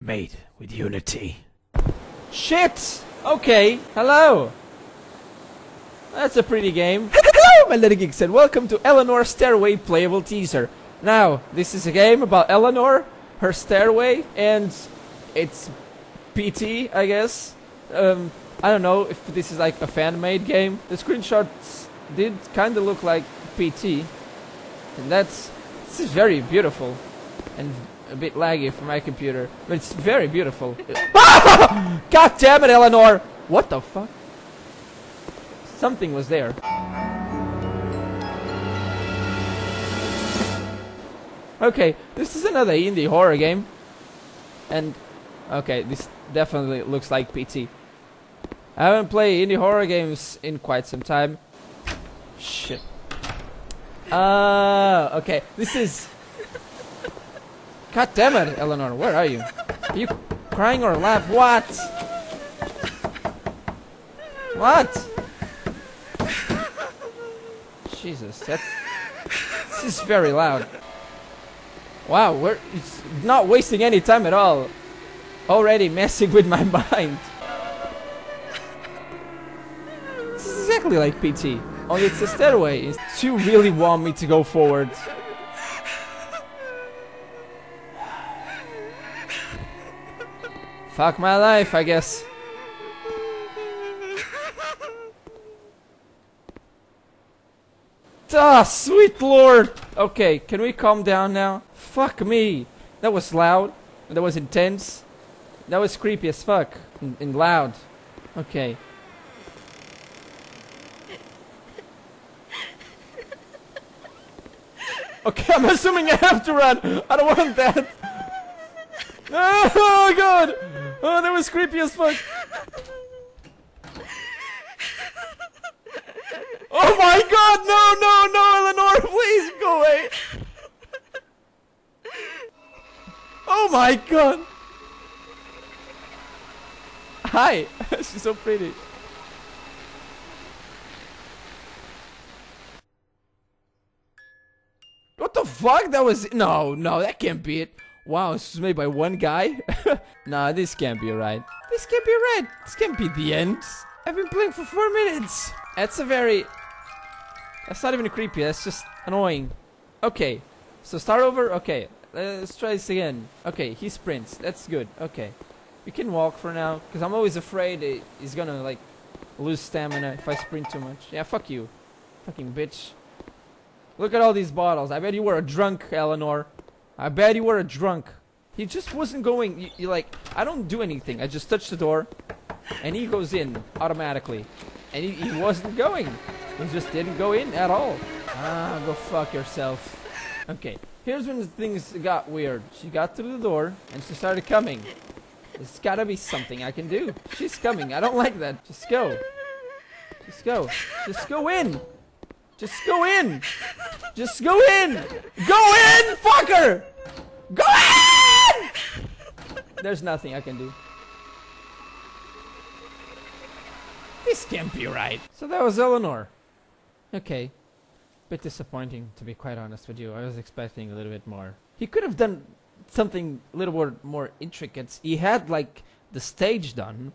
Made with Unity. Shit! Okay, hello! That's a pretty game. Hello, my little geek said. Welcome to Eleanor Stairway Playable Teaser. Now, this is a game about Eleanor, her stairway, and it's PT, I guess. Um, I don't know if this is like a fan-made game. The screenshots did kind of look like PT, and that's is very beautiful and a bit laggy for my computer, but it's very beautiful. God damn it, Eleanor! What the fuck? Something was there. Okay, this is another indie horror game. And, okay, this definitely looks like PT. I haven't played indie horror games in quite some time. Shit. Uh, okay, this is... God damn it, Eleanor, where are you? Are you crying or laugh? What? What? Jesus, that's... This is very loud. Wow, we're it's not wasting any time at all. Already messing with my mind. This is exactly like PT. Only it's a stairway. It's you really want me to go forward. Fuck my life, I guess. Ah, sweet lord! Okay, can we calm down now? Fuck me! That was loud. That was intense. That was creepy as fuck. And, and loud. Okay. Okay, I'm assuming I have to run. I don't want that. Oh god! Oh, that was creepy as fuck. Oh my god, no, no, no, Eleanor, please go away. Oh my god. Hi, she's so pretty. What the fuck? That was no, no, that can't be it. Wow, this was made by one guy. nah, this can't be right. This can't be right. This can't be the end. I've been playing for four minutes. That's a very. That's not even creepy. That's just annoying. Okay, so start over. Okay, let's try this again. Okay, he sprints. That's good. Okay, we can walk for now because I'm always afraid he's gonna like lose stamina if I sprint too much. Yeah, fuck you, fucking bitch. Look at all these bottles. I bet you were a drunk, Eleanor. I bet you were a drunk. He just wasn't going. You, you like, I don't do anything. I just touch the door, and he goes in automatically. And he, he wasn't going. He just didn't go in at all. Ah, go fuck yourself. Okay, here's when things got weird. She got through the door, and she started coming. There's gotta be something I can do. She's coming. I don't like that. Just go. Just go. Just go in. Just go in. Just go in. Go in, fucker. There's nothing I can do. This can't be right. So that was Eleanor. Okay. Bit disappointing, to be quite honest with you. I was expecting a little bit more. He could have done something a little more, more intricate. He had, like, the stage done.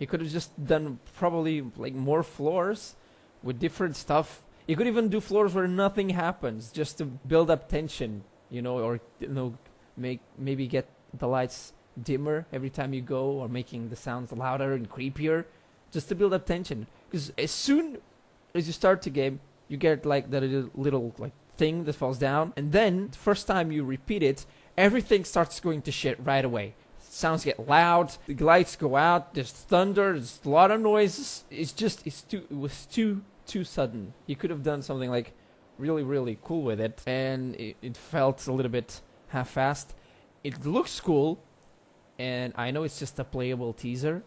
He could have just done probably, like, more floors with different stuff. He could even do floors where nothing happens, just to build up tension, you know, or you know, make maybe get the lights dimmer every time you go, or making the sounds louder and creepier, just to build up tension. Because as soon as you start the game, you get like that little, like thing that falls down, and then the first time you repeat it, everything starts going to shit right away. Sounds get loud, the lights go out, there's thunder, there's a lot of noises. It's just it's too it was too too sudden. You could have done something like really really cool with it, and it, it felt a little bit half-assed. It looks cool, and I know it's just a playable teaser,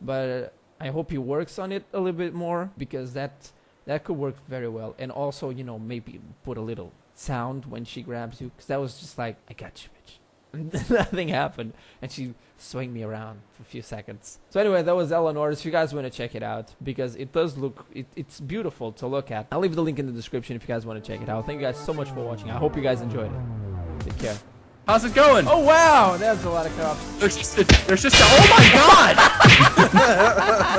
but I hope he works on it a little bit more because that that could work very well. And also, you know, maybe put a little sound when she grabs you, because that was just like, I got you, bitch. Nothing happened, and she swung me around for a few seconds. So anyway, that was Eleanor's. If you guys want to check it out, because it does look, it, it's beautiful to look at. I'll leave the link in the description if you guys want to check it out. Thank you guys so much for watching. I hope you guys enjoyed it. Take care. How's it going? Oh wow, that's a lot of cops. There's just a, there's just a, oh my god!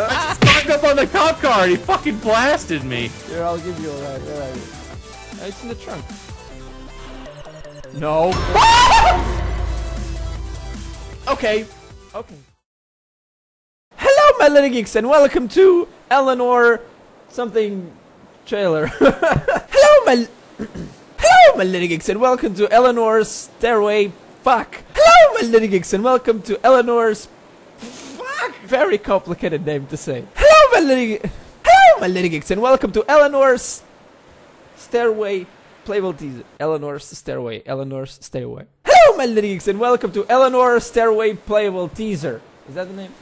I just climbed up on the cop car and he fucking blasted me. Here, I'll give you a ride. Where are you? It's in the trunk. No. okay. Okay. Hello, my little geeks, and welcome to Eleanor something trailer. Hello, my. Hello, my little geeks, and welcome to Eleanor's Stairway. Fuck. Hello, my little geeks, and welcome to Eleanor's. Fuck. Very complicated name to say. Hello, my little. Hello, my little geeks, and welcome to Eleanor's Stairway Playable Teaser. Eleanor's Stairway. Eleanor's Stairway. Hello, my little geeks, and welcome to Eleanor's Stairway Playable Teaser. Is that the name?